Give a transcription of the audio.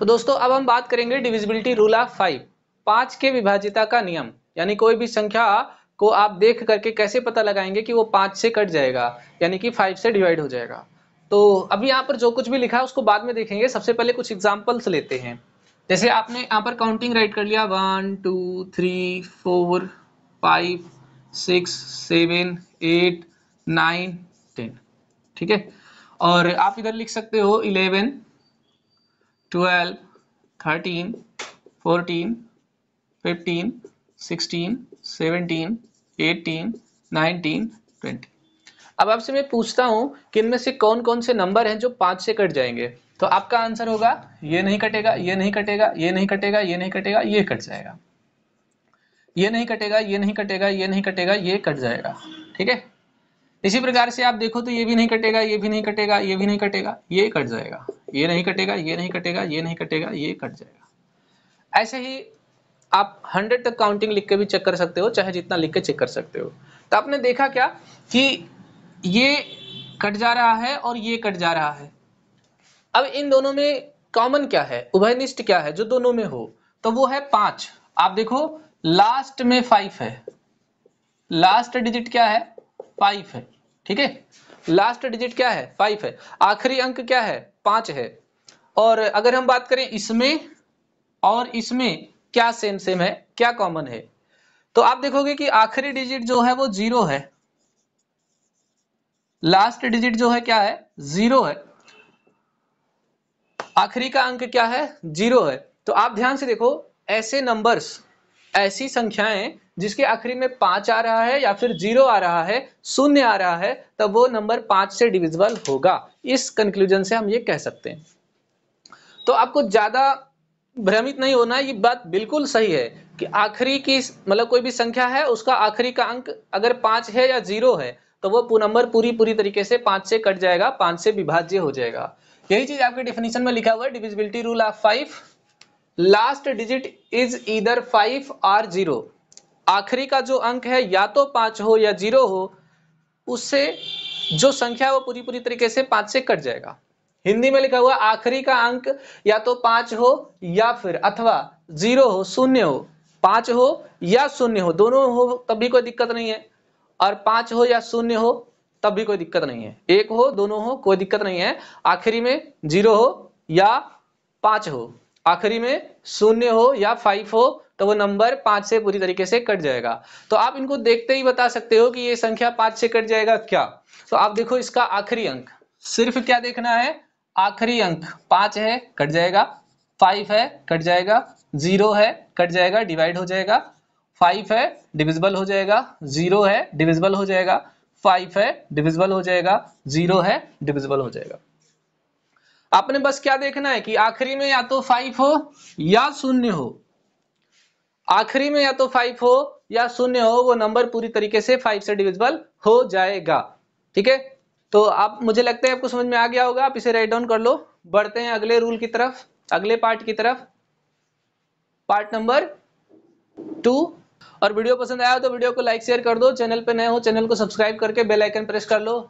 तो दोस्तों, अब हम बात करेंगे डिविजिबिलिटी रूल ऑफ़ फाइव पाँच के विभाजिता का नियम, यानी कोई भी संख्या को आप देख करके कैसे पता लगाएँगे कि वो पाँच से कट जाएगा, यानी कि फाइव से डिवाइड हो जाएगा। तो अभी यहाँ पर जो कुछ भी लिखा है, उसको बाद में देखेंगे। सबसे पहले कुछ एग्जाम्पल्स लेते हैं। जैसे आपने यहाँ पर काउंटिंग राइट कर लिया। One two three four five six seven eight nine ten ठीक है? और आप इधर लिख सकते हो eleven twelve thirteen fourteen fifteen sixteen seventeen eighteen nineteen twenty अब आपसे मैं पूछता हूँ कि इनमें से कौन कौन से नंबर हैं जो पाँच से कट जाएँगे तो आपका आंसर होगा ये नहीं कटेगा ये नहीं कटेगा ये नहीं कटेगा ये नहीं कटेगा ये कट जाएगा ये नहीं कटेगा ये नहीं कटेगा ये नहीं कटेगा ये कट जाएगा ठीक है इसी प्रकार से आप देखो तो ये भी नहीं कटेगा ये भी नहीं कटेगा ये भी नहीं कटेगा ये कट जाएगा ये नहीं कटेगा, ये नहीं कटेगा, ये नहीं कटेगा, ये कट जाएगा। ऐसे ही आप हंड्रेड तक काउंटिंग लिख के भी चेक कर सकते हो, चाहे जितना लिख के चेक कर सकते हो। तो आपने देखा क्या कि ये कट जा रहा है और ये कट जा रहा है। अब इन दोनों में कॉमन क्या है? उभयनिष्ठ क्या है? जो दोनों में हो तो वो है पाँच। आप देखो लास्ट में फाइव है। लास्ट डिजिट क्या है? फाइव है। ठीक है? लास्ट डिजिट क्या है? फाइव है। आखिरी अंक क्या है? पाँच है। और अगर हम बात करें इसमें, और इसमें क्या सेम सेम है, क्या कॉमन है? तो आप देखोगे कि आखिरी डिजिट जो है वो ज़ीरो है। लास्ट डिजिट जो है क्या है? ज़ीरो है। आखिरी का अंक क्या है? ज़ीरो है। तो आप ध्यान से देखो, ऐसे नंबर्स ऐसी संख्याएँ जिसके आखिरी में पाँच आ रहा है या फिर ज़ीरो आ रहा है, शून्य आ रहा है, तब वो नंबर पाँच से डिविजिबल होगा। इस कंक्लूजन से हम ये कह सकते हैं। तो आपको ज़्यादा भ्रमित नहीं होना, ये बात बिल्कुल सही है कि आखिरी की मतलब कोई भी संख्या है, उसका आखिरी का अंक अगर पाँच है या ज़ीरो है तो वो नंबर पूरी पूरी तरीके से पाँच से कट जाएगा, पाँच से विभाज्य हो जाएगा। यही चीज़ आपके डिफिनेशन में लिखा हुआ है divisibility rule of five last digit is इधर फाइव आर ज़ीरो। आखिरी का जो अंक है, या तो पाँच हो या ज़ीरो हो, उससे जो संख्या वो पूरी पूरी तरीके से पाँच से कट जाएगा। हिंदी में लिखा हुआ आखिरी का अंक, या तो पाँच हो या फिर, अथवा ज़ीरो हो, शून्य हो, पाँच हो या शून्य हो, दोनों हो, तब भी कोई दिक्कत नहीं है। और पाँच हो या शून्य हो, तब भी कोई दिक्कत नहीं है। एक हो, दोनों हो, कोई दिक्कत नहीं है। आखिरी में ज़ीरो हो या पाँच हो। आखिरी में शून्य हो या फाइव हो तो वो नंबर पाँच से पूरी तरीके से कट जाएगा। तो आप इनको देखते ही बता सकते हो कि ये संख्या पाँच से कट जाएगा क्या? तो आप देखो इसका आखिरी अंक। सिर्फ़ क्या देखना है? आखिरी अंक पाँच है, कट जाएगा। फाइव है, कट जाएगा। ज़ीरो है, कट जाएगा डिवाइड हो जाएगा। फाइव है डिविजिबल हो जाएगा। ज़ीरो है डिविजिबल हो जाएगा। फाइव है डिविजिबल हो जाएगा। ज़ीरो है डिविजिबल हो जाएगा। आपने बस क्या देखना है कि आखिरी में या तो फाइव हो या शून्य हो। आखिरी में या तो फाइव हो या शून्य हो, वो नंबर पूरी तरीके से फाइव से डिविजिबल हो जाएगा। ठीक है? तो आप, मुझे लगता है आपको समझ में आ गया होगा, आप इसे राइट डाउन कर लो। बढ़ते हैं अगले रूल की तरफ़, अगले पार्ट की तरफ़। पार्ट नंबर टू और वीडियो पसंद आया हो तो वीडियो को लाइक शेयर कर दो। चैनल पे नए हो, चैनल को सब्सक्राइब करके बेल आइकन प्रेस कर लो।